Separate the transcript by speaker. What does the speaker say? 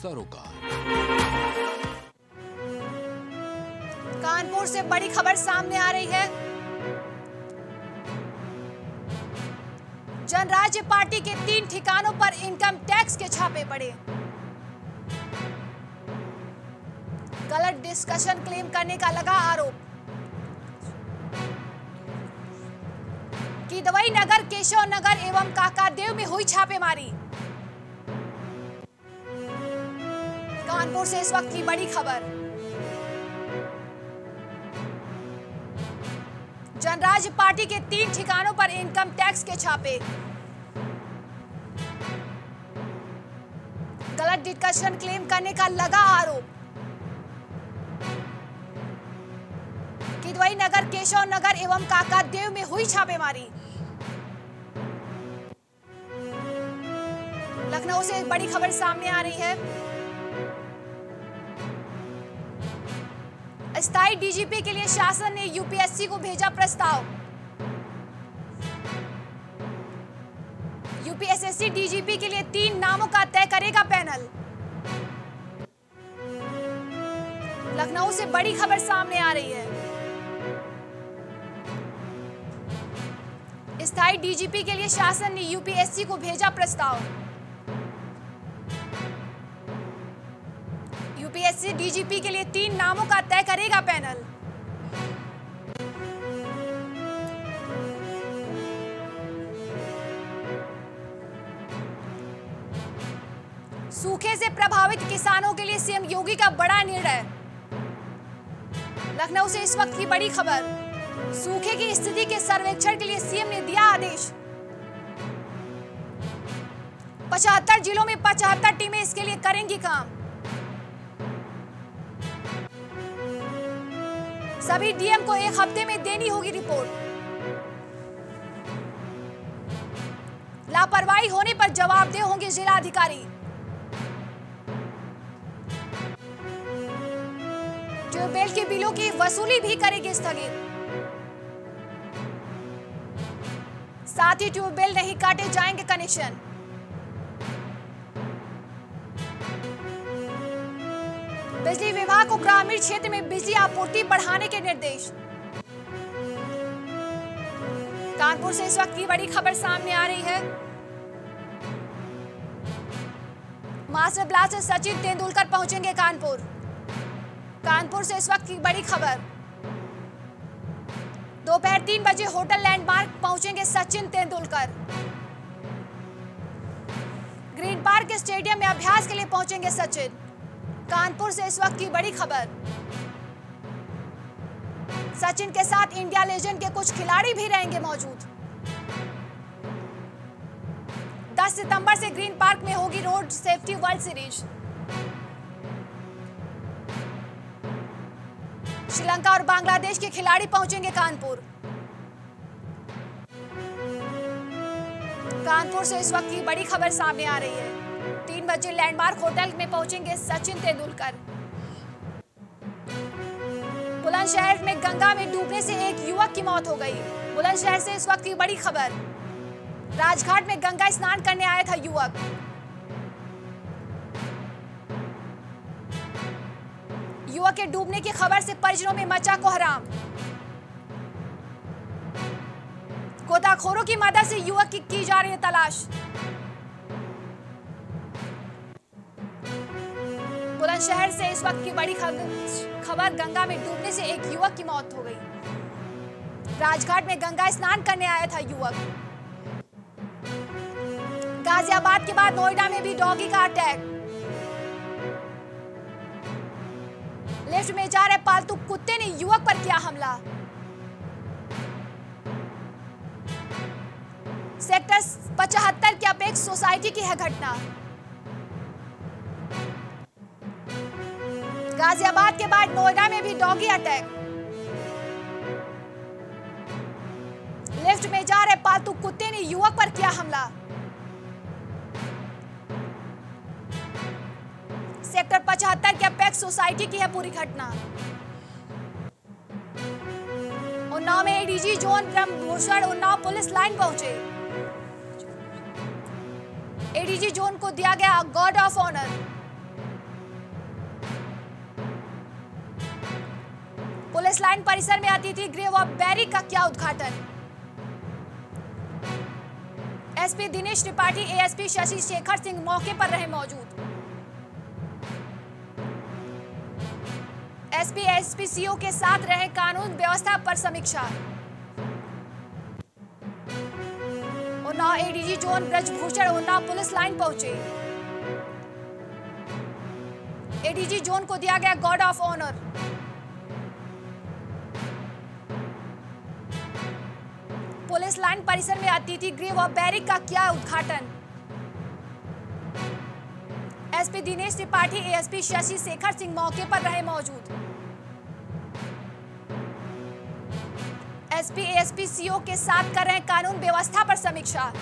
Speaker 1: सरोकार।
Speaker 2: कानपुर से बड़ी खबर सामने आ रही है। जनराज्य पार्टी के तीन ठिकानों पर इनकम टैक्स के छापे पड़े। गलत डिस्कशन क्लेम करने का लगा आरोप। कि दवाई नगर, केशव नगर एवं काकादेव में हुई छापेमारी। कानपुर से इस वक्त की बड़ी खबर। जनराज्य पार्टी के तीन ठिकानों पर इनकम टैक्स के छापे। गलत डिस्कशन क्लेम करने का लगा आरोप। किदवई नगर, केशव नगर एवं काकादेव में हुई छापेमारी। लखनऊ से बड़ी खबर सामने आ रही है। स्थायी डीजीपी के लिए शासन ने यूपीएससी को भेजा प्रस्ताव। यूपीएसएससी डीजीपी के लिए तीन नामों का तय करेगा पैनल। लखनऊ से बड़ी खबर सामने आ रही है। स्थायी डीजीपी के लिए शासन ने यूपीएससी को भेजा प्रस्ताव। यूपीएससी डीजीपी के लिए तीन नामों का तय करेगा पैनल। सूखे से प्रभावित किसानों के लिए सीएम योगी का बड़ा निर्णय। लखनऊ से इस वक्त की बड़ी खबर, सूखे की स्थिति के सर्वेक्षण के लिए सीएम ने दिया आदेश। पचहत्तर जिलों में पचहत्तर टीमें इसके लिए करेंगी काम। सभी डीएम को एक हफ़्ते में देनी होगी रिपोर्ट। लापरवाही होने पर जवाबदेह होंगे जिला अधिकारी ट्यूबवेल के बिलों की वसूली भी करेगी स्थगित। साथ ही ट्यूबवेल नहीं काटे जाएँगे कनेक्शन। बिजली विभाग को ग्रामीण क्षेत्र में बिजली आपूर्ति बढ़ाने के निर्देश। कानपुर से इस वक्त की बड़ी खबर सामने आ रही है। मास्टर ब्लास्टर सचिन तेंदुलकर पहुँचेंगे कानपुर। कानपुर से इस वक्त की बड़ी खबर। दोपहर तीन बजे होटल लैंडमार्क पहुँचेंगे Sachin Tendulkar. Green Park stadium में अभ्यास के लिए पहुँचेंगे सचिन। कानपुर से इस वक्त की बड़ी खबर। सचिन के साथ इंडिया लेजेंड के कुछ खिलाड़ी भी रहेंगे मौजूद। 10 सितंबर से ग्रीन पार्क में होगी road safety world series. Sri Lanka और बांग्लादेश के खिलाड़ी पहुँचेंगे कानपुर। कानपुर से इस वक्त की बड़ी खबर सामने आ रही है। तीन बजे लैंडमार्क होटल में पहुँचेंगे सचिन तेंदुलकर। बुलंदशहर में गंगा में डूबने से एक युवक की मौत हो गई। बुलंदशहर से इस वक्त की बड़ी खबर। राजघाट में गंगा स्नान करने आया था युवक। युवक के डूबने की खबर से परिजनों में मचा कोहराम गोताखोरों की मदद से युवक की की जा रही है तलाश। बुलंदशहर से इस वक्त की बड़ी खबर गंगा में डूबने से एक युवक की मौत हो गई। राजघाट में गंगा स्नान करने आया था युवक। गाजियाबाद के बाद नोएडा में भी डॉगी का अटैक। लिफ्ट में जा रहे पालतू कुत्ते ने युवक पर किया हमला। सेक्टर पचहत्तर की अपेक्ष सोसाइटी की है घटना। गाजियाबाद के बाद नोएडा में भी डॉगी अटैक। लिफ्ट में जा रहे पालतू कुत्ते ने युवक पर किया हमला। सेक्टर पचहत्तर के अपेक्स सोसाइटी की है पूरी घटना। उन्नाव में ADG zone Brahmbhushan Unnao police line पहुँचे। एडीजी जोन को दिया गया guard of honour police line परिसर में अतिथि गृह व बैरिक का किया उद्घाटन? एसपी दिनेश त्रिपाठी, एएसपी शशि शेखर सिंह मौके पर रहे मौजूद। एसपी एसपी सीओ के साथ रहे कानून व्यवस्था पर समीक्षा। Unnao ADG zone Brajbhushan Unnao police line पहुँचे। एडीजी जोन को दिया गया गॉड ऑफ़ ऑनर। लाइन परिसर में अतिथि गृह व बैरिक का किया उद्घाटन। एसपी दिनेश त्रिपाठी एएसपी शशि शेखर सिंह मौके पर रहे मौजूद। एसपी एएसपी सीओ के साथ कर रहे कानून व्यवस्था पर समीक्षा।